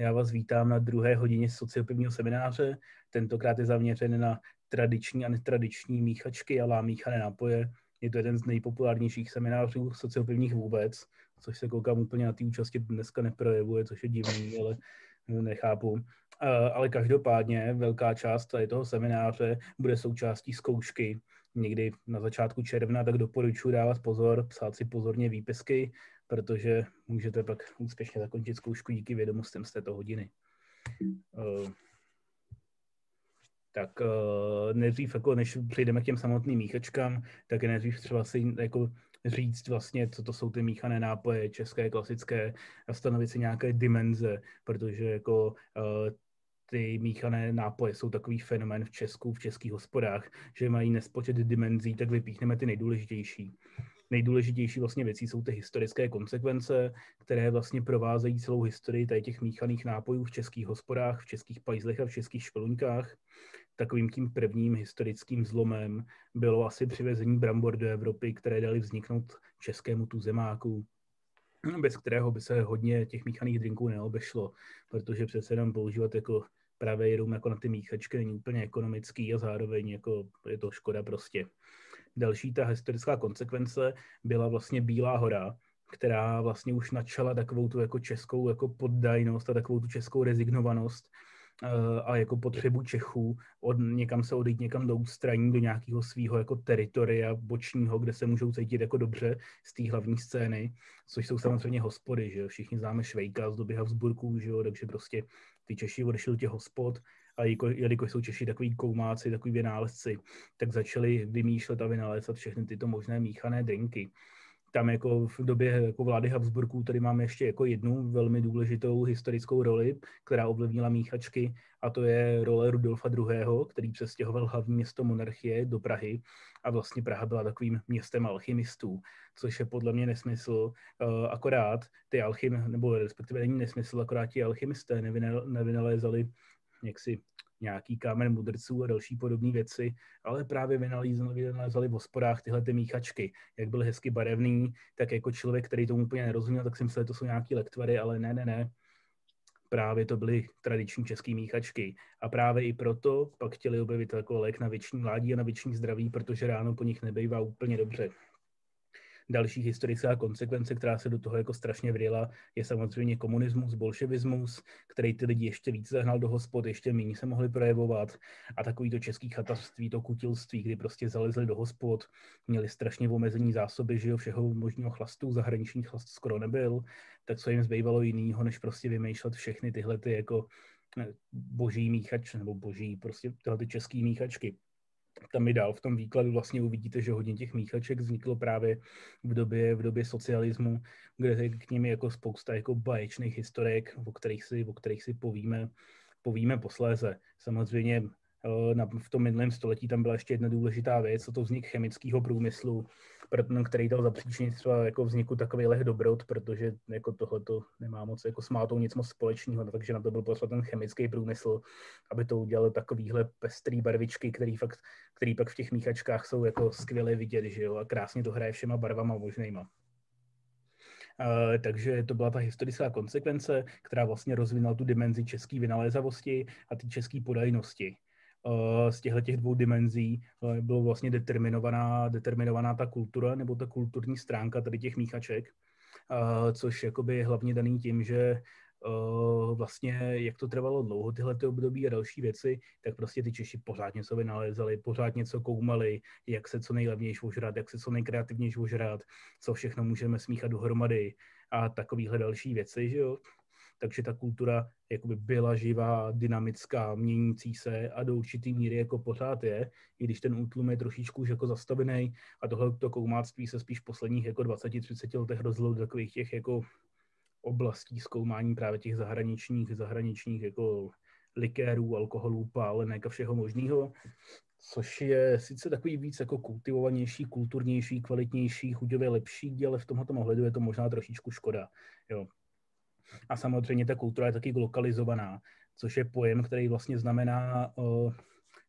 Já vás vítám na druhé hodině sociopivního semináře. Tentokrát je zaměřen na tradiční a netradiční míchačky a lámíchané nápoje. Je to jeden z nejpopulárnějších seminářů sociopivních vůbec, což se koukám úplně na té účasti dneska neprojevuje, což je divný, ale nechápu. Ale každopádně velká část tady toho semináře bude součástí zkoušky, někdy na začátku června, tak doporučuji dávat pozor, psát si pozorně výpisky, protože můžete pak úspěšně zakončit zkoušku díky vědomostem z této hodiny. Uh, tak uh, nejdřív, jako než přejdeme k těm samotným míchačkám, tak je nejdřív třeba si jako říct vlastně, co to jsou ty míchané nápoje, české, klasické, a stanovit si nějaké dimenze, protože jako uh, ty míchané nápoje jsou takový fenomén v Česku, v českých hospodách, že mají nespočet dimenzí, tak vypíchneme ty nejdůležitější. Nejdůležitější vlastně věcí jsou ty historické konsekvence, které vlastně provázejí celou historii tady těch míchaných nápojů v českých hospodách, v českých pajzlech a v českých špeluňkách. Takovým tím prvním historickým zlomem bylo asi přivezení brambor do Evropy, které dali vzniknout českému tuzemáku, bez kterého by se hodně těch míchaných drinků neobešlo, protože přece jenom používat jako právě jenom jako na ty míchačky není úplně ekonomický a zároveň jako je to škoda prostě. Další ta historická konsekvence byla vlastně Bílá hora, která vlastně už načala takovou tu jako českou jako poddajnost a takovou tu českou rezignovanost eh, a jako potřebu Čechů od někam se odejít někam do ústraní, do nějakého svého jako teritoria bočního, kde se můžou cítit jako dobře z té hlavní scény, což jsou samozřejmě hospody, že všichni známe Švejka z doby Habsburků, že jo, takže prostě ty Češi odešli do těch hospod a jelikož jsou Češi takový koumáci, takový vynálezci, tak začali vymýšlet a vynalézat všechny tyto možné míchané drinky. Tam jako v době jako vlády Habsburků tady máme ještě jako jednu velmi důležitou historickou roli, která ovlivnila míchačky, a to je role Rudolfa II., který přestěhoval hlavní město monarchie do Prahy a vlastně Praha byla takovým městem alchymistů, což je podle mě nesmysl. Eh, akorát ty alchym, nebo respektive není nesmysl, akorát ti alchymisté nevynalézali jaksi nějaký kámen mudrců a další podobné věci, ale právě vynalezali v hospodách tyhle ty míchačky. Jak byl hezky barevný, tak jako člověk, který tomu úplně nerozuměl, tak si myslel, že to jsou nějaké lektvary, ale ne, ne, ne. Právě to byly tradiční české míchačky. A právě i proto pak chtěli objevit jako lék na věční mládí a na věční zdraví, protože ráno po nich nebejvá úplně dobře další historická konsekvence, která se do toho jako strašně vryla, je samozřejmě komunismus, bolševismus, který ty lidi ještě víc zahnal do hospod, ještě méně se mohli projevovat. A takový to český chatavství, to kutilství, kdy prostě zalezli do hospod, měli strašně omezení zásoby, že jo, všeho možného chlastu, zahraniční chlast skoro nebyl, tak co jim zbývalo jinýho, než prostě vymýšlet všechny tyhle ty jako eh, boží míchač, nebo boží, prostě tyhle ty český míchačky tam i dál v tom výkladu vlastně uvidíte, že hodně těch míchaček vzniklo právě v době, v době socialismu, kde je k nimi jako spousta jako baječných historek, o kterých si, o kterých si povíme, povíme posléze. Samozřejmě v tom minulém století tam byla ještě jedna důležitá věc, to vznik chemického průmyslu, který dal zapříčinit třeba jako vzniku takových dobrot, protože jako tohle to nemá moc jako s mátou nic moc společného, no, takže na to byl potřeba ten chemický průmysl, aby to udělal takovýhle pestrý barvičky, který, fakt, který pak v těch míchačkách jsou jako skvěle vidět, že jo, a krásně to hraje všema barvama možnýma. Uh, takže to byla ta historická konsekvence, která vlastně rozvinula tu dimenzi české vynalézavosti a ty české podajnosti. Eh, z těchto těch dvou dimenzí eh, bylo vlastně determinovaná, determinovaná ta kultura nebo ta kulturní stránka tady těch míchaček, eh, což jakoby je hlavně daný tím, že vlastně, jak to trvalo dlouho, tyhle ty období a další věci, tak prostě ty Češi pořád něco vynalézali, pořád něco koumali, jak se co nejlevnější ožrat, jak se co nejkreativnější ožrat, co všechno můžeme smíchat dohromady a takovéhle další věci, že jo takže ta kultura jakoby byla živá, dynamická, měnící se a do určitý míry jako pořád je, i když ten útlum je trošičku už jako zastavený a tohle to koumáctví se spíš v posledních jako 20-30 letech rozdělilo do takových těch jako oblastí zkoumání právě těch zahraničních, zahraničních jako likérů, alkoholů, pálenek a všeho možného, což je sice takový víc jako kultivovanější, kulturnější, kvalitnější, chuťově lepší, ale v tomto ohledu je to možná trošičku škoda. Jo. A samozřejmě ta kultura je taky lokalizovaná, což je pojem, který vlastně znamená,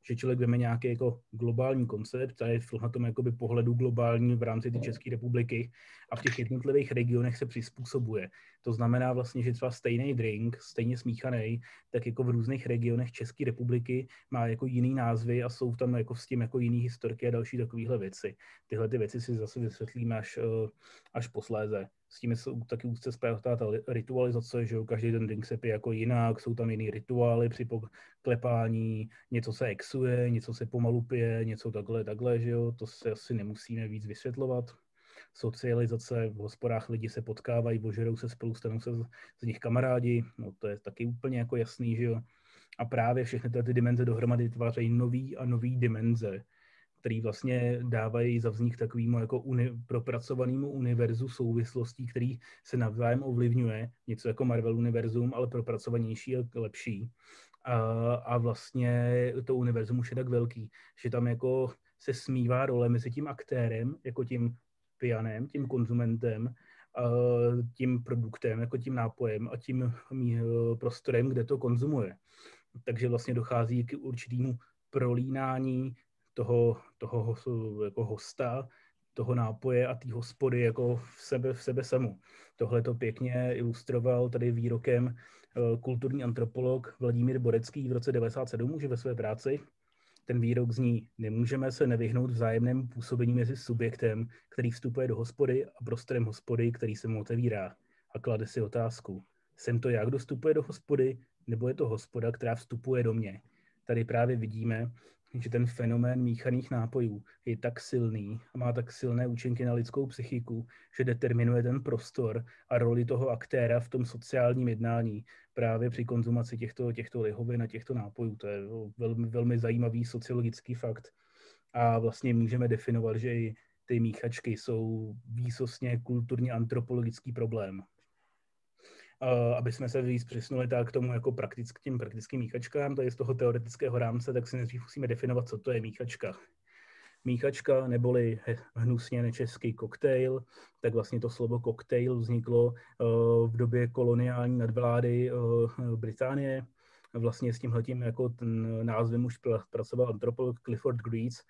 že člověk veme nějaký jako globální koncept, a je v tom jakoby pohledu globální v rámci té České republiky a v těch jednotlivých regionech se přizpůsobuje. To znamená vlastně, že třeba stejný drink, stejně smíchaný, tak jako v různých regionech České republiky má jako jiný názvy a jsou tam jako s tím jako jiný historky a další takovéhle věci. Tyhle ty věci si zase vysvětlíme až, eh, až posléze. S tím jsou taky úzce spjatá ta ritualizace, že jo, každý ten drink se pije jako jinak, jsou tam jiný rituály při poklepání, něco se exuje, něco se pomalu pije, něco takhle, takhle, že jo, to se asi nemusíme víc vysvětlovat socializace, v hospodách lidi se potkávají, ožerou se spolu, stanou se z nich kamarádi, no to je taky úplně jako jasný, že jo. A právě všechny ty dimenze dohromady tvářejí nový a nový dimenze, který vlastně dávají za vznik takovému jako uni, propracovanému univerzu souvislostí, který se navzájem ovlivňuje, něco jako Marvel univerzum, ale propracovanější a lepší. A, a vlastně to univerzum už je tak velký, že tam jako se smívá role mezi tím aktérem, jako tím pianem, tím konzumentem, tím produktem, jako tím nápojem a tím prostorem, kde to konzumuje. Takže vlastně dochází k určitému prolínání toho, toho jako hosta, toho nápoje a té hospody jako v sebe, v sebe samu. Tohle to pěkně ilustroval tady výrokem e, kulturní antropolog Vladimír Borecký v roce 97 už ve své práci, ten výrok zní, nemůžeme se nevyhnout vzájemnému působení mezi subjektem, který vstupuje do hospody a prostorem hospody, který se mu otevírá. A klade si otázku, jsem to já, kdo vstupuje do hospody, nebo je to hospoda, která vstupuje do mě? Tady právě vidíme, že ten fenomén míchaných nápojů je tak silný a má tak silné účinky na lidskou psychiku, že determinuje ten prostor a roli toho aktéra v tom sociálním jednání právě při konzumaci těchto, těchto lihovin a těchto nápojů. To je velmi, velmi zajímavý sociologický fakt. A vlastně můžeme definovat, že i ty míchačky jsou výsostně kulturně antropologický problém. Uh, aby jsme se víc přesnuli tak k tomu jako praktick, tím praktickým míchačkám, tady z toho teoretického rámce, tak si nejdřív musíme definovat, co to je míchačka. Míchačka neboli hnusně nečeský koktejl, tak vlastně to slovo koktejl vzniklo uh, v době koloniální nadvlády uh, Británie. Vlastně s tímhletím jako ten názvem už pracoval antropolog Clifford Greaves,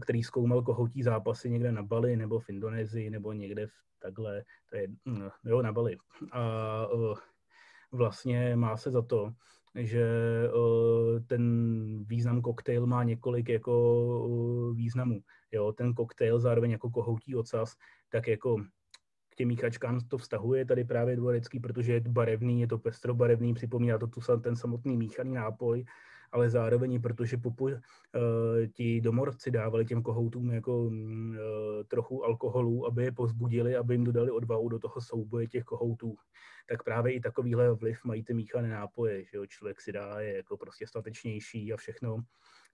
který zkoumal kohoutí zápasy někde na Bali nebo v Indonésii nebo někde v takhle, to je, mm, jo, na Bali. A vlastně má se za to, že ten význam koktejl má několik jako významů. Jo, ten koktejl zároveň jako kohoutí ocas, tak jako k těm míchačkám to vztahuje tady právě dvorecký, protože je barevný, je to pestrobarevný, připomíná to tu, ten samotný míchaný nápoj, ale zároveň protože popu, uh, ti domorci dávali těm kohoutům jako uh, trochu alkoholu, aby je pozbudili, aby jim dodali odvahu do toho souboje těch kohoutů. Tak právě i takovýhle vliv mají ty míchané nápoje, že jo, člověk si dá, je jako prostě statečnější a všechno.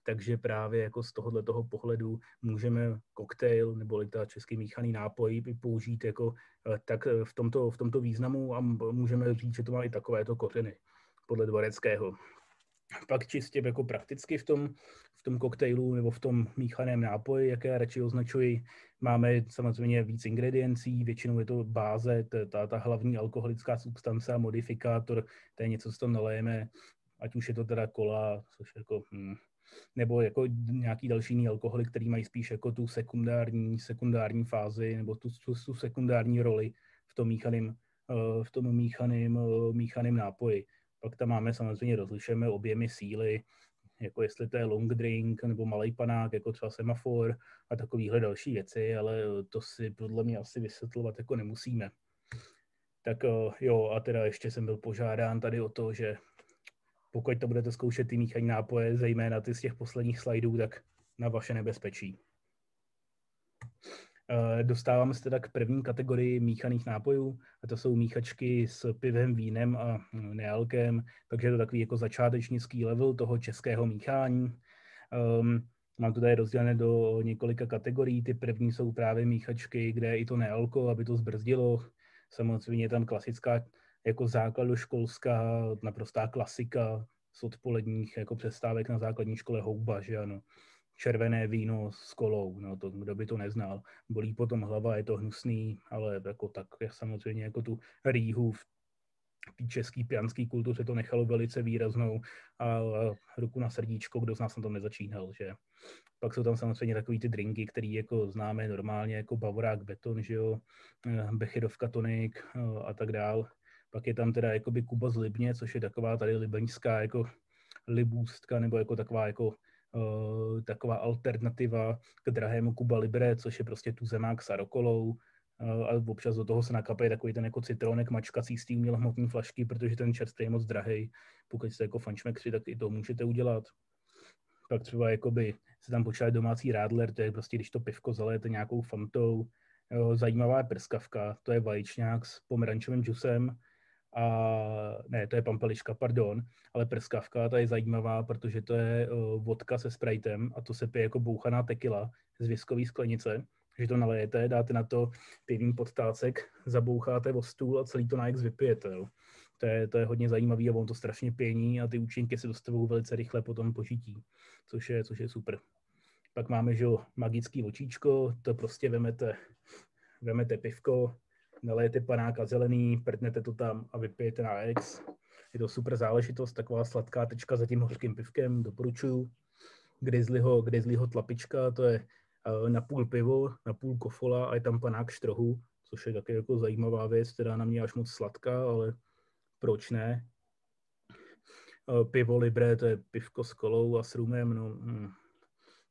Takže právě jako z tohohle toho pohledu můžeme koktejl nebo ta český míchaný nápoj použít jako eh, tak v tomto, v tomto významu a můžeme říct, že to má i takovéto kořeny podle Dvoreckého. Pak čistě jako prakticky v tom, v tom koktejlu nebo v tom míchaném nápoji, jaké radši označuji, máme samozřejmě víc ingrediencí, většinou je to báze, ta, ta hlavní alkoholická substance a modifikátor, to je něco, co tam nalejeme, ať už je to teda kola, což jako, hm, nebo jako nějaký další jiný alkoholy, který mají spíš jako tu sekundární, sekundární fázi nebo tu, tu, tu sekundární roli v tom míchaném eh, v tom míchaném, eh, míchaném nápoji. Pak tam máme samozřejmě, rozlišujeme objemy síly, jako jestli to je long drink nebo malý panák, jako třeba semafor a takovéhle další věci, ale to si podle mě asi vysvětlovat jako nemusíme. Tak eh, jo, a teda ještě jsem byl požádán tady o to, že pokud to budete zkoušet ty míchaní nápoje, zejména ty z těch posledních slajdů, tak na vaše nebezpečí. Eh, dostáváme se teda k první kategorii míchaných nápojů, a to jsou míchačky s pivem, vínem a hm, nealkem, takže je to takový jako začátečnický level toho českého míchání. Um, mám to tady rozdělené do několika kategorií. Ty první jsou právě míchačky, kde je i to nealko, aby to zbrzdilo. Samozřejmě je tam klasická jako základoškolská, naprostá klasika z odpoledních jako přestávek na základní škole houba, že ano červené víno s kolou, no to kdo by to neznal. Bolí potom hlava, je to hnusný, ale jako tak samozřejmě jako tu rýhu v, té český pijanský kultuře to nechalo velice výraznou a ruku na srdíčko, kdo z nás na tom nezačínal, že pak jsou tam samozřejmě takový ty drinky, které jako známe normálně, jako Bavorák Beton, že jo, eh, Bechidovka tonik eh, a tak dál. Pak je tam teda jakoby Kuba z Libně, což je taková tady libeňská jako libůstka, nebo jako taková jako uh, taková alternativa k drahému Kuba Libre, což je prostě tu zemák s arokolou, a občas do toho se nakape takový ten jako citronek mačkací z té umělohmotné flašky, protože ten čerstvý je moc drahý. Pokud jste jako fančmekři, tak i to můžete udělat. Pak třeba jakoby se tam počítá domácí rádler, to je prostě, když to pivko zalijete nějakou fantou. Jo, zajímavá je prskavka, to je vajíčňák s pomerančovým džusem, a ne, to je pampeliška, pardon, ale prskavka, ta je zajímavá, protože to je uh, vodka se sprajtem a to se pije jako bouchaná tekila z viskové sklenice že to nalejete, dáte na to pivní podtácek, zaboucháte o stůl a celý to na vypijete. Jo. To je, to je hodně zajímavý a on to strašně pění a ty účinky se dostavují velice rychle po tom požití, což je, což je super. Pak máme, že magický očíčko, to prostě vemete, vemete pivko, nalejete panáka zelený, prtnete to tam a vypijete na X. Je to super záležitost, taková sladká tečka za tím hořkým pivkem, doporučuju. Grizzlyho, Grizzlyho tlapička, to je Eh, na půl pivo, na půl kofola a je tam panák štrohu, což je taky jako zajímavá věc, která na mě až moc sladká, ale proč ne? Eh, pivo Libre, to je pivko s kolou a s rumem, no hm,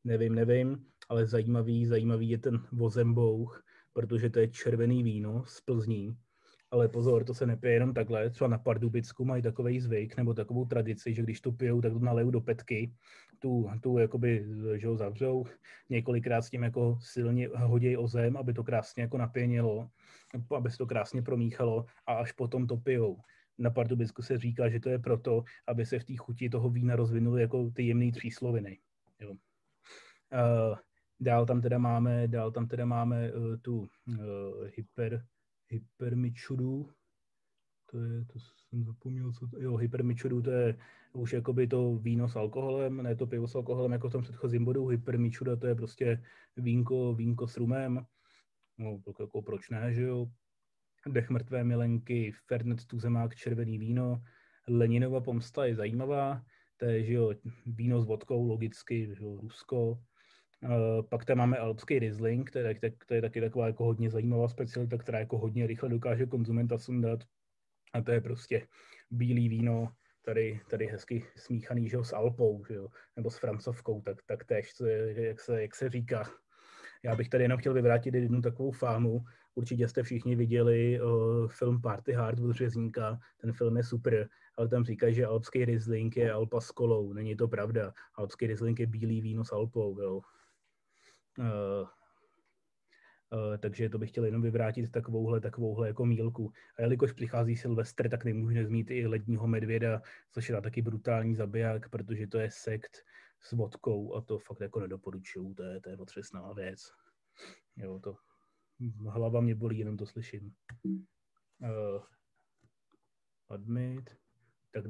nevím, nevím, ale zajímavý, zajímavý je ten vozembouch, protože to je červený víno z Plzní, ale pozor, to se nepije jenom takhle. Třeba na Pardubicku mají takový zvyk nebo takovou tradici, že když to pijou, tak to nalejou do petky, tu, tu jakoby, že ho zavřou, několikrát s tím jako silně hodějí o zem, aby to krásně jako napěnilo, aby se to krásně promíchalo a až potom to pijou. Na Pardubicku se říká, že to je proto, aby se v té chuti toho vína rozvinuly jako ty jemné třísloviny. Jo. Uh, dál tam teda máme, dál tam teda máme uh, tu uh, hyper, hypermičudu, to je, to jsem zapomněl, co to, jo, hypermičudu, to je už jakoby to víno s alkoholem, ne to pivo s alkoholem, jako v tom předchozím bodu, hypermičuda, to je prostě vínko, vínko s rumem, no, tak jako proč ne, že jo, Dech mrtvé milenky, Fernet Tuzemák, červený víno, Leninova pomsta je zajímavá, to je, že jo, víno s vodkou, logicky, že jo, Rusko, pak tam máme alpský Riesling, je, to je taky taková jako hodně zajímavá specialita, která jako hodně rychle dokáže konzumenta sundat. A to je prostě bílý víno, tady, tady hezky smíchaný že jo, s Alpou, že jo, nebo s Francovkou, tak, tak tež, co je, jak, se, jak se říká. Já bych tady jenom chtěl vyvrátit jednu takovou fámu. Určitě jste všichni viděli uh, film Party Hard od Řezníka, ten film je super, ale tam říkají, že alpský Riesling je Alpa s kolou. Není to pravda. Alpský Riesling je bílý víno s Alpou. Jo. Uh, Uh, takže to bych chtěl jenom vyvrátit takovouhle, takovouhle jako mílku. A jelikož přichází Silvestr, tak nemůžu nezmít i ledního medvěda, což je taky brutální zabiják, protože to je sekt s vodkou a to fakt jako nedoporučuju, to je, to je otřesná věc. Jo, to hlava mě bolí, jenom to slyším. Uh, admit. Tak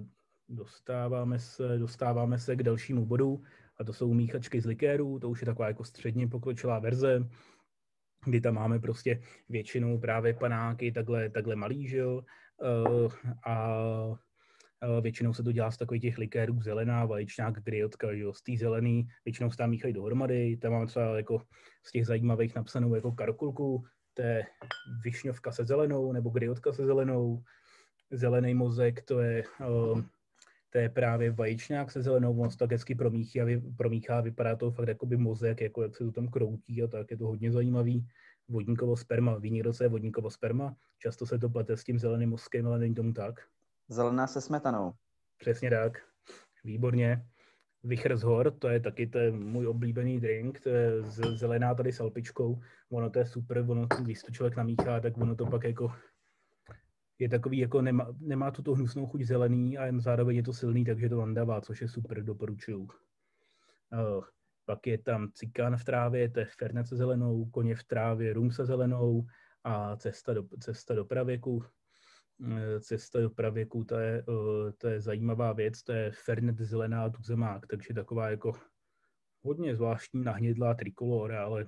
dostáváme se, dostáváme se k dalšímu bodu a to jsou míchačky z likérů, to už je taková jako středně pokročilá verze, kdy tam máme prostě většinou právě panáky takhle, takhle malý, že jo, uh, a většinou se to dělá z takových těch likérů zelená, vajíčňák, griotka, jo, z té zelený, většinou se tam míchají dohromady, tam máme třeba jako z těch zajímavých napsanou jako karkulku, to je višňovka se zelenou, nebo griotka se zelenou, zelený mozek, to je uh, to je právě vajíčňák se zelenou, on se tak hezky promíchá, promíchá, vypadá to fakt jako by mozek, jako jak se to tam kroutí a tak, je to hodně zajímavý. Vodníkovo sperma, ví někdo, co je vodníkovo sperma? Často se to plete s tím zeleným mozkem, ale není tomu tak. Zelená se smetanou. Přesně tak, výborně. Vichr z hor, to je taky to je můj oblíbený drink, to je zelená tady s alpičkou, ono to je super, ono, když to člověk namíchá, tak ono to pak jako je takový, jako nemá, nemá tu hnusnou chuť zelený a zároveň je to silný, takže to vandavá, což je super, doporučuju. Uh, pak je tam cikán v trávě, to je fernet se zelenou, koně v trávě, rum se zelenou a cesta do, cesta do pravěku. Uh, cesta do pravěku, to je, uh, to je zajímavá věc, to je fernet zelená tuzemák, takže taková jako hodně zvláštní nahnědlá trikolora, ale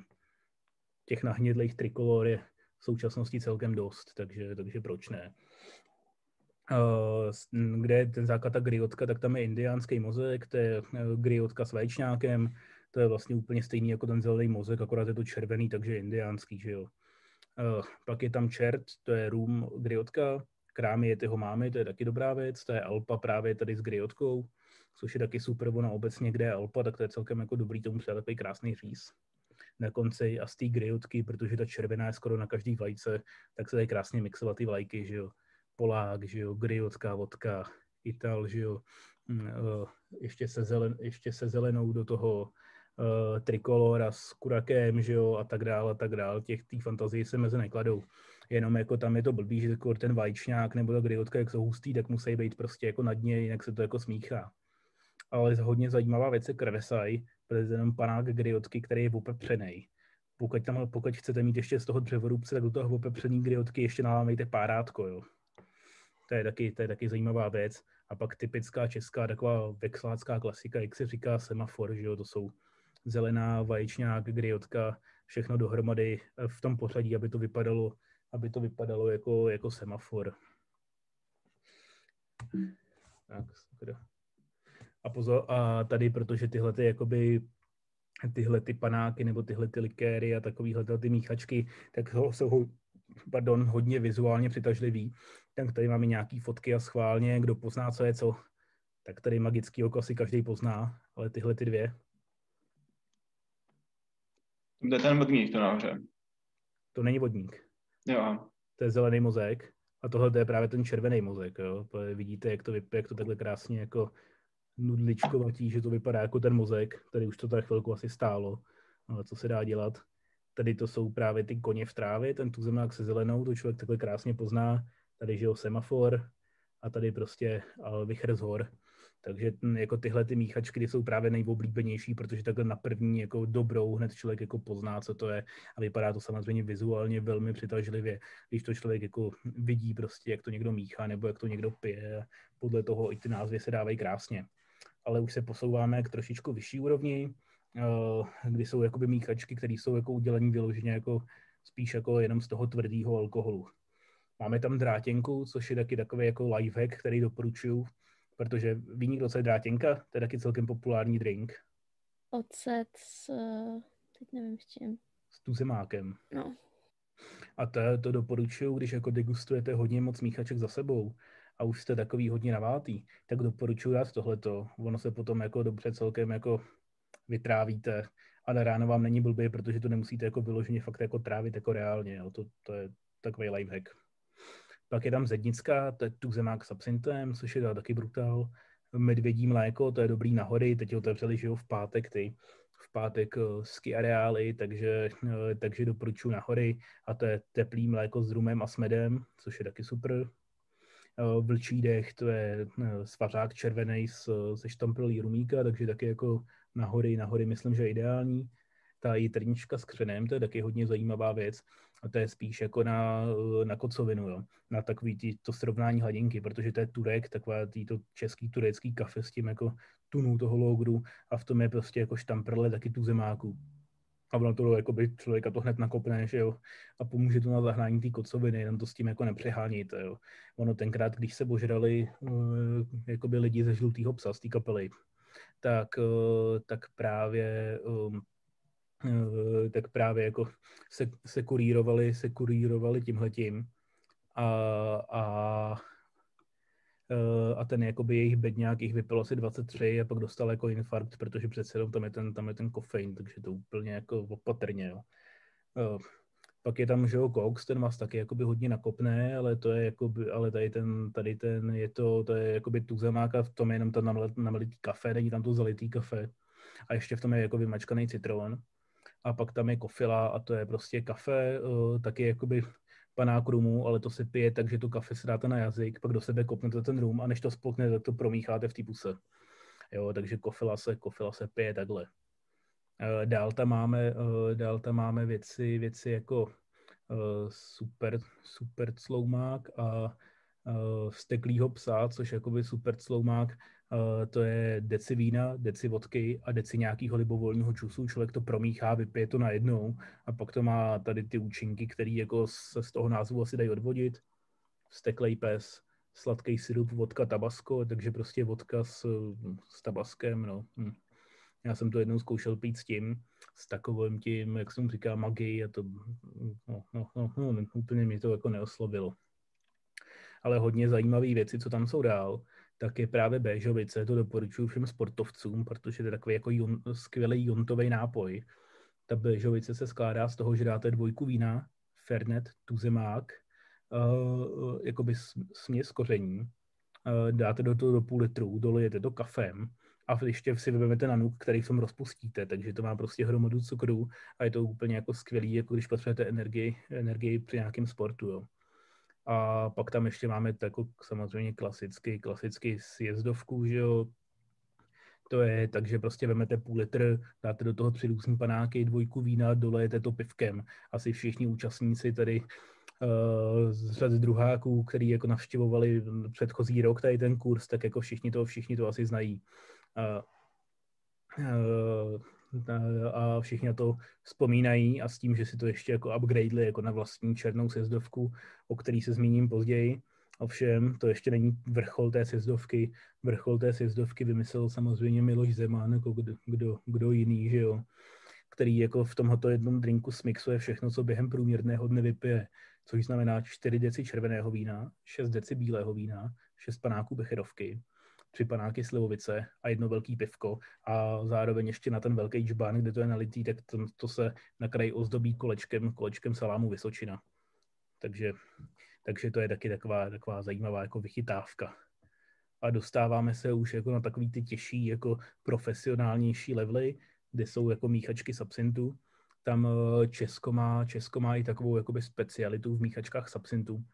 těch nahnědlých trikolor je v současnosti celkem dost, takže, takže proč ne. kde je ten základ ta griotka, tak tam je indiánský mozek, to je griotka s vaječňákem, to je vlastně úplně stejný jako ten zelený mozek, akorát je to červený, takže indiánský, že jo. Pak je tam čert, to je rum griotka, krámy je tyho máme, to je taky dobrá věc, to je Alpa právě tady s griotkou, což je taky super, ona obecně, kde je Alpa, tak to je celkem jako dobrý, tomu třeba takový krásný říz na konci a z té griotky, protože ta červená je skoro na každý vlajce, tak se dají krásně mixovat ty vlajky, že jo. Polák, že jo, griotka, vodka, Ital, že jo, mm, eh, ještě se, zelen, ještě se zelenou do toho uh, trikolora s kurakem, že jo, a tak dále, a tak dále. Těch tý fantazii se mezi nekladou. Jenom jako tam je to blbý, že jako ten vajčňák nebo ta griotka, jak jsou hustý, tak musí být prostě jako na dně, jinak se to jako smíchá. Ale hodně zajímavá věc je krvesaj, prezident panák griotky, který je opepřený. Pokud, tam, pokud chcete mít ještě z toho dřevorubce, tak do toho opepřený griotky ještě nalámejte párátko, jo. To je, taky, to je taky zajímavá věc. A pak typická česká taková vexlácká klasika, jak se říká semafor, že jo, to jsou zelená, vaječňák, griotka, všechno dohromady v tom pořadí, aby to vypadalo, aby to vypadalo jako, jako semafor. Tak, a pozor, a tady, protože tyhle ty, jakoby, tyhle ty panáky nebo tyhle ty likéry a takovýhle ty míchačky, tak jsou pardon, hodně vizuálně přitažlivý. Tak tady máme nějaký fotky a schválně, kdo pozná, co je co, tak tady magický oko si každý pozná, ale tyhle ty dvě. To je ten vodník, to nahoře. To není vodník. Jo. To je zelený mozek. A tohle to je právě ten červený mozek. Jo. Vidíte, jak to, jak to takhle krásně jako nudličkovatí, že to vypadá jako ten mozek. Tady už to tak chvilku asi stálo. Ale co se dá dělat? Tady to jsou právě ty koně v trávě, ten tuzemák se zelenou, to člověk takhle krásně pozná. Tady, jo, semafor a tady prostě vychr z hor. Takže jako tyhle ty míchačky jsou právě nejoblíbenější, protože takhle na první jako dobrou hned člověk jako pozná, co to je a vypadá to samozřejmě vizuálně velmi přitažlivě, když to člověk jako vidí prostě, jak to někdo míchá nebo jak to někdo pije. Podle toho i ty názvy se dávají krásně. Ale už se posouváme k trošičku vyšší úrovni, eh, kdy jsou jakoby míchačky, které jsou jako udělení vyloženě jako spíš jako jenom z toho tvrdého alkoholu. Máme tam drátěnku, což je taky takový jako lifehack, který doporučuju, protože ví někdo, co je drátěnka? To je taky celkem populární drink. Ocet s, teď nevím s čím. S tuzemákem. No. A to, to doporučuju, když jako degustujete hodně moc míchaček za sebou a už jste takový hodně navátý, tak doporučuji dát tohleto. Ono se potom jako dobře celkem jako vytrávíte a na ráno vám není blbý, protože to nemusíte jako vyloženě fakt jako trávit jako reálně. Jo. To, to je takový lifehack. Pak je tam zednická, to je tuzemák s absintem, což je taky brutál. Medvědí mléko, to je dobrý na hory, teď otevřeli, že jo, v pátek ty, v pátek uh, ski areály, takže, uh, takže doporučuji na hory a to je teplý mléko s rumem a s medem, což je taky super. Uh, vlčí dech, to je svařák červený se štampilí rumíka, takže taky jako na hory, na hory myslím, že ideální. Ta jitrnička s křenem, to je taky hodně zajímavá věc a to je spíš jako na, na kocovinu, jo. na takový tý, to srovnání hladinky, protože to je turek, taková to český turecký kafe s tím jako tunou toho logru a v tom je prostě jako štamprle taky tu zemáku. A ono to jako by člověka to hned nakopne, že jo, a pomůže to na zahnání té kocoviny, jenom to s tím jako nepřeháníte, jo. Ono tenkrát, když se božrali uh, jakoby lidi ze žlutého psa z té kapely, tak, uh, tak právě um, Eh, tak právě jako se, se kurýrovali, se kurýrovali tímhletím a, a eh, a ten jakoby jejich bedňák jich vypil asi 23 a pak dostal jako infarkt, protože přece jenom tam je ten, tam je ten kofein, takže to úplně jako opatrně, jo. Eh, pak je tam, že jo, Cox, ten vás taky jakoby hodně nakopne, ale to je jakoby, ale tady ten, tady ten, je to, to je jakoby tuzemák a v tom je jenom tam namlitý kafe, není tam to zalitý kafe. A ještě v tom je jako vymačkaný citron a pak tam je kofila a to je prostě kafe, uh, taky jakoby panák rumu, ale to se pije tak, že to kafe si dáte na jazyk, pak do sebe kopnete ten rum a než to spolknete, tak to promícháte v té puse. Jo, takže kofila se, kofila se pije takhle. Uh, dál tam máme, uh, dál tam máme věci, věci jako uh, super, super cloumák a steklýho psa, což je jakoby super cloumák, to je deci vína, deci vodky a deci nějakého libovolního džusu. Člověk to promíchá, vypije to najednou a pak to má tady ty účinky, které jako se z toho názvu asi dají odvodit. Steklej pes, sladký syrup, vodka, tabasco, takže prostě vodka s, s tabaskem, no. Hm. Já jsem to jednou zkoušel pít s tím, s takovým tím, jak jsem říká, magii a to, no, no, no, no, úplně mě to jako neoslovilo. Ale hodně zajímavé věci, co tam jsou dál, tak je právě Béžovice, to doporučuji všem sportovcům, protože to je takový jako jon, skvělý jontový nápoj. Ta Béžovice se skládá z toho, že dáte dvojku vína, Fernet, tuzemák, uh, jakoby směs koření, uh, dáte do toho do půl litru, dolijete to kafem a ještě si vybavete nanuk, který v tom rozpustíte, takže to má prostě hromadu cukru a je to úplně jako skvělý, jako když potřebujete energii, energii při nějakém sportu. Jo. A pak tam ještě máme jako samozřejmě klasický, klasický sjezdovku, že jo, to je tak, že prostě vemete půl litr, dáte do toho tři různý panáky, dvojku vína, dolejete to pivkem. Asi všichni účastníci tady uh, z řad druháků, který jako navštěvovali předchozí rok tady ten kurz, tak jako všichni to, všichni to asi znají. Uh, a všichni na to vzpomínají a s tím, že si to ještě jako upgradeli jako na vlastní černou sezdovku, o který se zmíním později. Ovšem, to ještě není vrchol té sjezdovky. Vrchol té sjezdovky vymyslel samozřejmě Miloš Zeman, jako kdo, kdo, kdo jiný, že jo? který jako v tomto jednom drinku smixuje všechno, co během průměrného dne vypije, což znamená 4 deci červeného vína, 6 deci bílého vína, 6 panáků becherovky, tři panáky slivovice a jedno velký pivko a zároveň ještě na ten velký džbán, kde to je nalitý, tak to, to se na kraji ozdobí kolečkem, kolečkem salámu Vysočina. Takže, takže to je taky taková, taková zajímavá jako vychytávka. A dostáváme se už jako na takový ty těžší, jako profesionálnější levely, kde jsou jako míchačky z absintu. Tam eh, Česko má, Česko má i takovou jakoby specialitu v míchačkách z absintu,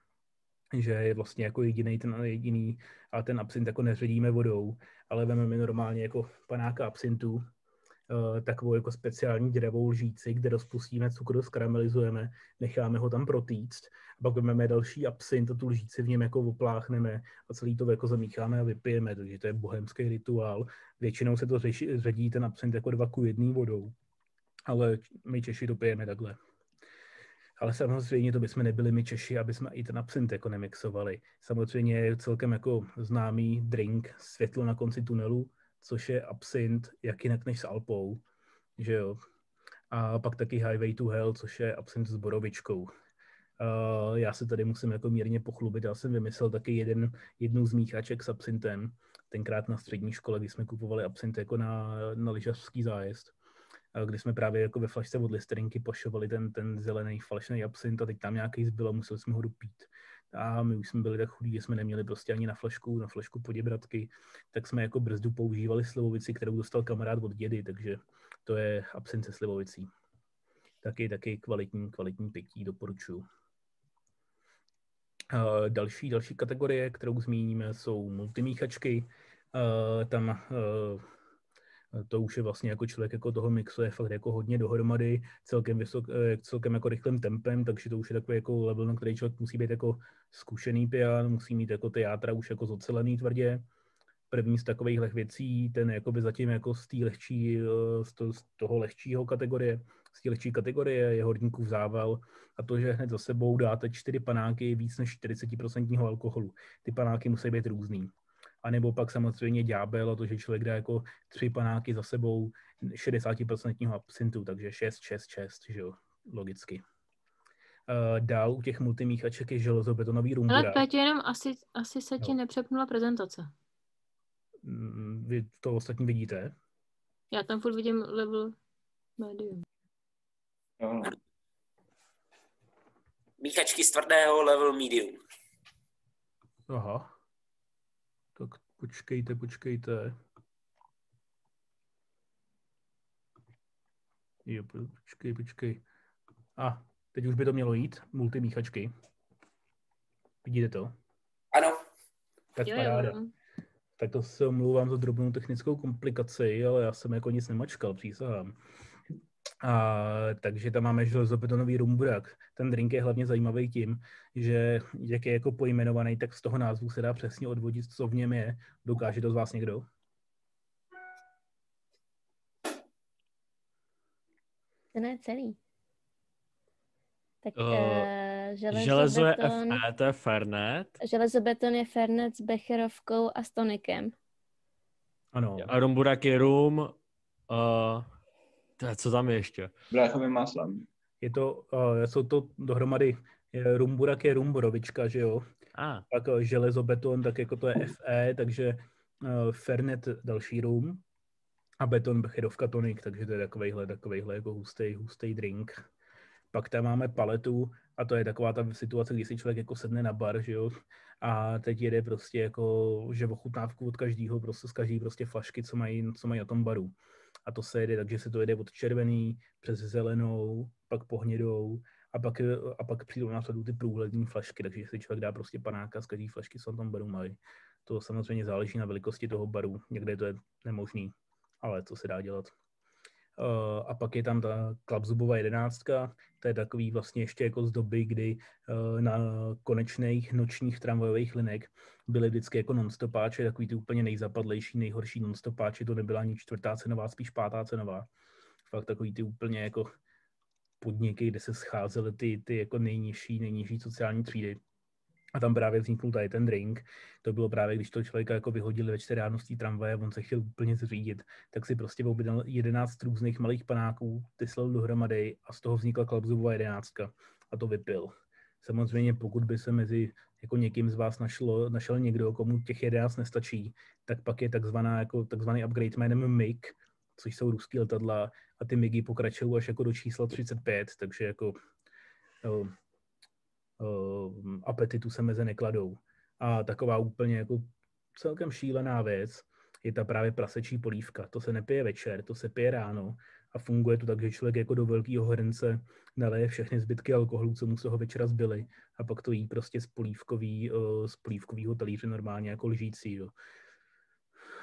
že je vlastně jako jediný ten jediný, a ten absint jako neředíme vodou, ale vezmeme normálně jako panáka absintu, uh, takovou jako speciální dřevou lžíci, kde rozpustíme cukr, skaramelizujeme, necháme ho tam protýct, a pak vezmeme další absint a tu lžíci v něm jako opláchneme a celý to jako zamícháme a vypijeme, takže to je bohemský rituál. Většinou se to řeší, ředí ten absint jako dva ku jedný vodou, ale my Češi to pijeme takhle. Ale samozřejmě to bychom nebyli my Češi, aby jsme i ten absint jako nemixovali. Samozřejmě je celkem jako známý drink světlo na konci tunelu, což je absint, jak jinak než s Alpou, že jo. A pak taky Highway to Hell, což je absint s borovičkou. Uh, já se tady musím jako mírně pochlubit, já jsem vymyslel taky jeden, jednu z míchaček s absintem, tenkrát na střední škole, kdy jsme kupovali absint jako na, na lyžařský zájezd kdy jsme právě jako ve flašce od Listerinky pošovali ten, ten zelený falešný absint a teď tam nějaký zbyl a museli jsme ho dopít. A my už jsme byli tak chudí, že jsme neměli prostě ani na flašku, na flašku poděbratky, tak jsme jako brzdu používali slivovici, kterou dostal kamarád od dědy, takže to je absint se slivovicí. Taky, taky kvalitní, kvalitní pití, doporučuju. Uh, další, další kategorie, kterou zmíníme, jsou multimíchačky. Uh, tam uh, to už je vlastně jako člověk jako toho mixuje fakt jako hodně dohromady, celkem, vysok, eh, celkem jako rychlým tempem, takže to už je takový jako level, na který člověk musí být jako zkušený pian, musí mít jako ty játra už jako zocelený tvrdě. První z takových věcí, ten jakoby zatím jako z, lehčí, eh, z, to, z toho lehčího kategorie, z té lehčí kategorie je horníkův zával a to, že hned za sebou dáte čtyři panáky víc než 40% alkoholu. Ty panáky musí být různý a nebo pak samozřejmě ďábel a to, že člověk dá jako tři panáky za sebou 60% absintu, takže 6, 6, 6, že jo, logicky. Uh, dál u těch multimíchaček je železobetonový rumbura. Ale Pétě, jenom asi, asi se ti no. nepřepnula prezentace. Mm, vy to ostatní vidíte? Já tam furt vidím level medium. Jo. Míchačky z tvrdého level medium. Aha. Počkejte, počkejte. Jo, počkej, počkej. A, teď už by to mělo jít, multimíchačky. Vidíte to? Ano. Tak jo, paráda. Jo. Tak to se omlouvám za drobnou technickou komplikaci, ale já jsem jako nic nemačkal, přísahám. A, takže tam máme železobetonový rumbrak. Ten drink je hlavně zajímavý tím, že jak je jako pojmenovaný, tak z toho názvu se dá přesně odvodit, co v něm je. Dokáže to z vás někdo? To ne celý. Tak uh, železobeton, Železo je FE, to je Fernet. železobeton je Fernet s becherovkou a s tonikem. Ano. A Rumburak je rum. Uh, to je, co tam je ještě? Bráchovým maslem. Je to, uh, jsou to dohromady, je, rumburak je rumborovička, že jo? A, ah, Pak uh, železobeton, tak jako to je FE, takže uh, Fernet další rum a beton becherovka tonik, takže to je takovejhle, takovejhle jako hustý, hustý drink. Pak tam máme paletu a to je taková ta situace, kdy si člověk jako sedne na bar, že jo, a teď jede prostě jako, že ochutnávku od každého, prostě z každý prostě flašky, co mají, co mají na tom baru. A to se jede, takže se to jede od červený přes zelenou, pak po hnědou a pak, a pak přijdou následují ty průhlední flašky, takže si člověk dá prostě panáka z každé flašky, co tom baru mají. To samozřejmě záleží na velikosti toho baru, někde to je nemožný, ale co se dá dělat. Uh, a pak je tam ta Klapzubová jedenáctka, to je takový vlastně ještě jako z doby, kdy uh, na konečných nočních tramvajových linek byly vždycky jako nonstopáče, takový ty úplně nejzapadlejší, nejhorší nonstopáče, to nebyla ani čtvrtá cenová, spíš pátá cenová. Fakt takový ty úplně jako podniky, kde se scházely ty, ty jako nejnižší, nejnižší sociální třídy. A tam právě vznikl tady ten drink. To bylo právě, když to člověka jako vyhodili ve čtyři ráno z tramvaje on se chtěl úplně zřídit, tak si prostě objednal 11 různých malých panáků, ty slil dohromady a z toho vznikla Klapzubová jedenáctka a to vypil. Samozřejmě pokud by se mezi jako někým z vás našlo, našel někdo, komu těch 11 nestačí, tak pak je takzvaná, jako takzvaný upgrade jménem MIG, což jsou ruský letadla a ty MIGy pokračují až jako do čísla 35, takže jako uh, apetitu se meze nekladou. A taková úplně jako celkem šílená věc je ta právě prasečí polívka. To se nepije večer, to se pije ráno a funguje to tak, že člověk jako do velkého hrnce naleje všechny zbytky alkoholu, co mu z toho večera zbyly a pak to jí prostě z, polívkový, uh, z polívkového talíře normálně jako lžící. Jo.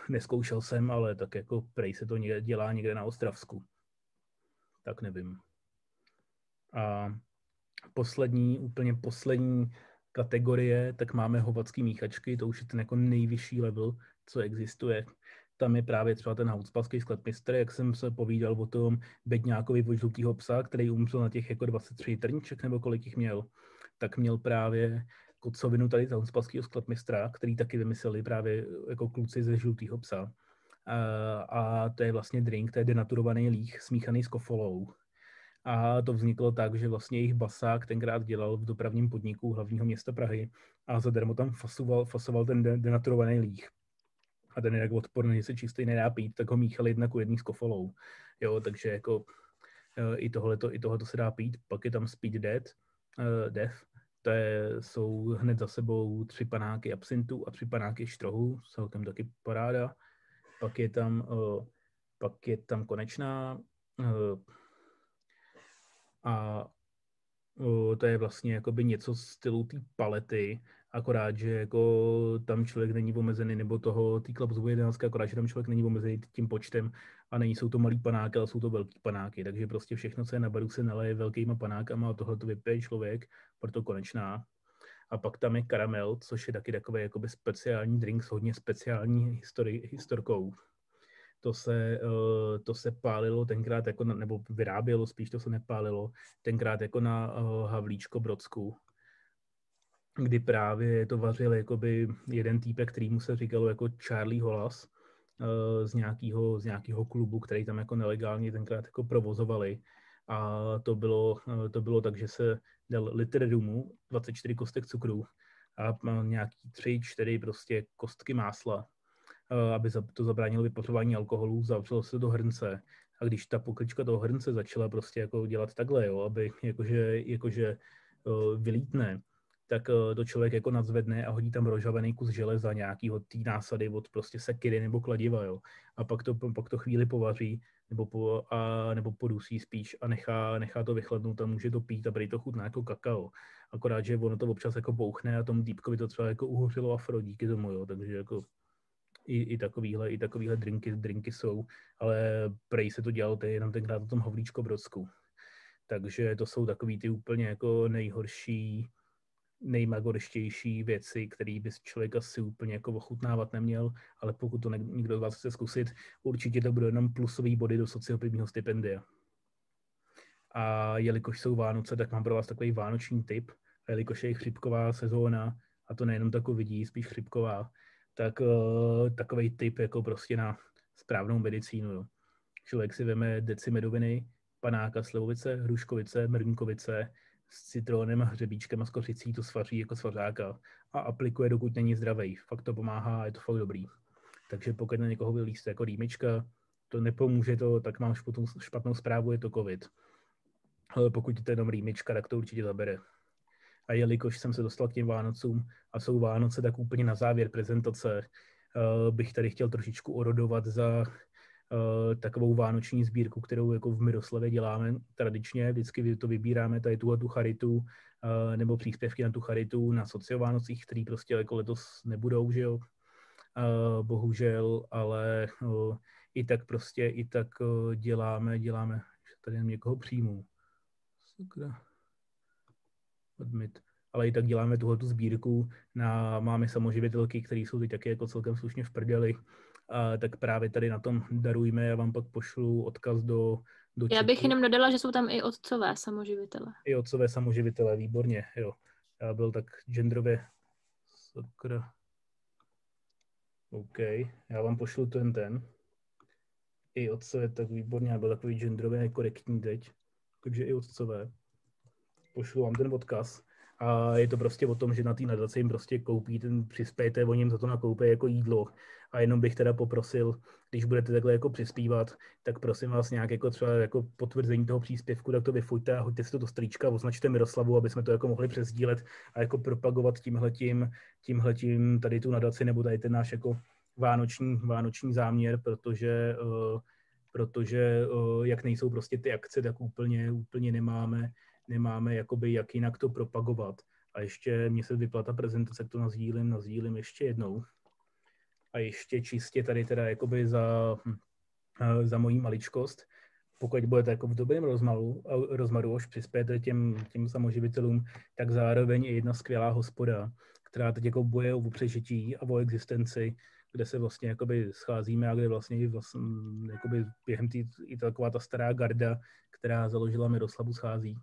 Neskoušel jsem, ale tak jako prej se to dělá někde na Ostravsku. Tak nevím. A poslední, úplně poslední kategorie, tak máme hovadský míchačky, to už je ten jako nejvyšší level, co existuje. Tam je právě třeba ten hauspalský skladmistr, jak jsem se povídal o tom bedňákovi od žlutýho psa, který umřel na těch jako 23 trníček, nebo kolik jich měl, tak měl právě kocovinu tady z hauspalského skladmistra, který taky vymysleli právě jako kluci ze žlutýho psa. A, a to je vlastně drink, to je denaturovaný líh smíchaný s kofolou. A to vzniklo tak, že vlastně jejich basák tenkrát dělal v dopravním podniku hlavního města Prahy a zadarmo tam fasoval, fasoval ten denaturovaný líh. A ten je jak odporný, že se čistý nedá pít, tak ho míchali jedna ku jedný s kofolou. Jo, takže jako e, i tohleto, i tohleto se dá pít. Pak je tam Speed Death, uh, Death, to je, jsou hned za sebou tři panáky absintu a tři panáky štrohu, celkem taky paráda. Pak je tam, uh, pak je tam konečná, uh, a o, to je vlastně jakoby něco z stylu té palety, akorát, že jako tam člověk není omezený, nebo toho, tý klapzovou jedenáctka, akorát, že tam člověk není omezený tím počtem a není jsou to malý panáky, ale jsou to velký panáky, takže prostě všechno, co je na baru, se naleje velkýma panákama a tohle to vypije člověk, proto konečná. A pak tam je karamel, což je taky takový jakoby speciální drink s hodně speciální histori- historkou to se, uh, to se pálilo tenkrát jako, na, nebo vyrábělo, spíš to se nepálilo, tenkrát jako na uh, Havlíčko Brodsku, kdy právě to vařil jakoby jeden týpek, který mu se říkalo jako Charlie Hollas uh, z nějakého, z nějakého klubu, který tam jako nelegálně tenkrát jako provozovali. A to bylo, to bylo tak, že se dal litr rumu, 24 kostek cukru a nějaký 3-4 prostě kostky másla Eh, aby to zabránilo vypařování alkoholu, zavřelo se do hrnce. A když ta poklička toho hrnce začala prostě jako dělat takhle, jo, aby jakože, jakože eh, vylítne, tak eh, to člověk jako nadzvedne a hodí tam rožavený kus železa nějakýho tý násady od prostě sekiry nebo kladiva, jo. A pak to, pak to chvíli povaří nebo, po, a, nebo podusí spíš a nechá, nechá to vychladnout a může to pít a prý to chutná jako kakao. Akorát, že ono to občas jako bouchne a tomu týpkovi to třeba jako uhořilo afro díky tomu, jo. Takže jako i, i takovýhle, i takovýhle drinky, drinky jsou, ale prej se to dělalo to je jenom tenkrát o tom Havlíčko Brodsku. Takže to jsou takový ty úplně jako nejhorší, nejmagorštější věci, které by člověk asi úplně jako ochutnávat neměl, ale pokud to někdo z vás chce zkusit, určitě to bude jenom plusový body do sociopivního stipendia. A jelikož jsou Vánoce, tak mám pro vás takový vánoční tip, A jelikož je chřipková sezóna, a to nejenom takový vidí, spíš chřipková, tak uh, takový typ jako prostě na správnou medicínu. Jo. Člověk si veme deci medoviny, panáka, slivovice, hruškovice, mrnkovice s citrónem, hřebíčkem a skořicí to svaří jako svařáka a aplikuje, dokud není zdravý. Fakt to pomáhá a je to fakt dobrý. Takže pokud na někoho vylíste jako rýmička, to nepomůže to, tak mám špatnou, špatnou zprávu, je to covid. Ale pokud je to jenom rýmička, tak to určitě zabere. A jelikož jsem se dostal k těm Vánocům a jsou Vánoce, tak úplně na závěr prezentace uh, bych tady chtěl trošičku orodovat za uh, takovou vánoční sbírku, kterou jako v Miroslavě děláme tradičně. Vždycky to vybíráme tady tu tu charitu uh, nebo příspěvky na tu charitu na sociovánocích, který prostě jako letos nebudou, že jo. Bohužel, ale i tak prostě, i tak děláme, děláme, že tady někoho přijmu. Sakra. Admit. Ale i tak děláme tuhle tu sbírku na máme samoživitelky, které jsou teď taky jako celkem slušně v prdeli. A tak právě tady na tom darujme, já vám pak pošlu odkaz do, do Já bych jenom dodala, že jsou tam i otcové samoživitele. I otcové samoživitelé, výborně, jo. Já byl tak genderově, sakra. OK, já vám pošlu ten ten. I otcové, tak výborně, já byl takový genderově korektní teď. Takže i otcové. Pošlu vám ten odkaz. A je to prostě o tom, že na té nadaci jim prostě koupí ten, přispějte, oni jim za to nakoupí jako jídlo. A jenom bych teda poprosil, když budete takhle jako přispívat, tak prosím vás nějak jako třeba jako potvrzení toho příspěvku, tak to vyfujte a hoďte si to do stříčka, označte Miroslavu, aby jsme to jako mohli přesdílet a jako propagovat tímhletím, tímhletím tady tu nadaci nebo tady ten náš jako vánoční, vánoční záměr, protože uh, protože uh, jak nejsou prostě ty akce, tak úplně, úplně nemáme, nemáme jakoby jak jinak to propagovat. A ještě mě se vypla ta prezentace, to nazdílím, nazdílím ještě jednou. A ještě čistě tady teda jakoby za, hm, eh, za mojí maličkost, pokud budete jako v dobrém rozmaru, eh, rozmaru až přispějete těm, těm samoživitelům, tak zároveň je jedna skvělá hospoda, která teď jako boje o přežití a o existenci, kde se vlastně jakoby scházíme a kde vlastně, vlastně jakoby během tý, i taková ta stará garda, která založila Miroslavu, schází.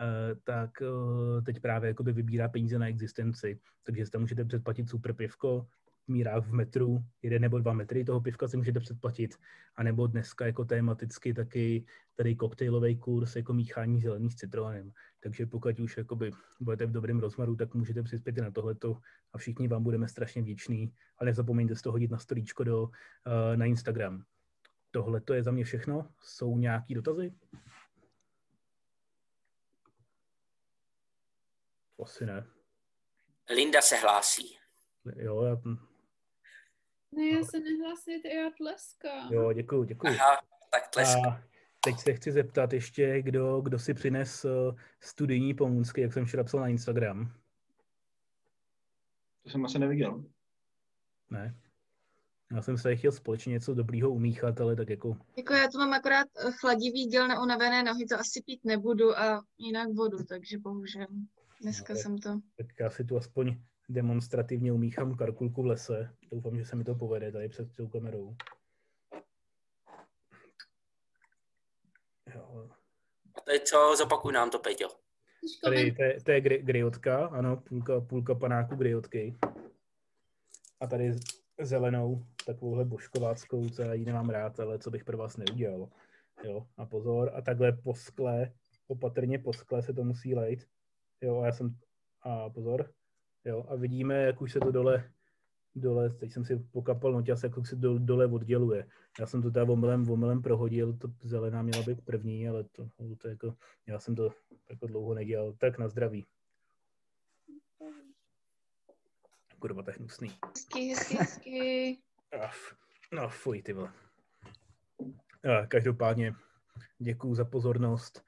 Uh, tak uh, teď právě jakoby vybírá peníze na existenci, takže si tam můžete předplatit super pivko, v mírách v metru, jeden nebo dva metry toho pivka si můžete předplatit, anebo dneska jako tematicky taky tady koktejlový kurz jako míchání zelených s citronem. Takže pokud už jakoby budete v dobrém rozmaru, tak můžete přispět i na tohleto a všichni vám budeme strašně vděční. Ale nezapomeňte z toho hodit na storíčko do, uh, na Instagram. Tohle to je za mě všechno. Jsou nějaký dotazy? Asi ne. Linda se hlásí. Jo, já, Ne, já se nehlásit, já tleskám. jo děkuju, děkuju. Aha, tak tlesk. A teď se chci zeptat ještě, kdo, kdo si přines eh, studijní pomůcky, jak jsem včera psal na Instagram. To jsem asi neviděl. Ne. Já jsem se chtěl společně něco dobrýho umíchat, ale tak jako Jako já tu mám akorát eh, chladivý gel na unavené nohy, to asi pít nebudu a jinak vodu, takže bohužel. Dneska No, tak- jsem to... tak já si tu aspoň demonstrativně umíchám karkulku v lese. Doufám, že se mi to povede tady před tou kamerou. Jo. A teď co, zopakuj nám to, Peťo. Tady to je, to je gri- griotka, ano, půlka, půlka panáku griotky. A tady zelenou, takovouhle boškováckou, co já ji nemám rád, ale co bych pro vás neudělal. Jo, a pozor, a takhle po skle, opatrně po skle se to musí lejt. Jo, a já jsem, a pozor, jo, a vidíme, jak už se to dole, dole, teď jsem si pokapal noťas, jak se do, dole odděluje. Já jsem to tady omylem, omylem prohodil, to zelená měla být první, ale to, to jako, já jsem to jako dlouho nedělal. Tak na zdraví. Kurva, to je hnusný. Hezky, hezky, hezky. Ach, no fuj, ty vole. A, každopádně děkuju za pozornost.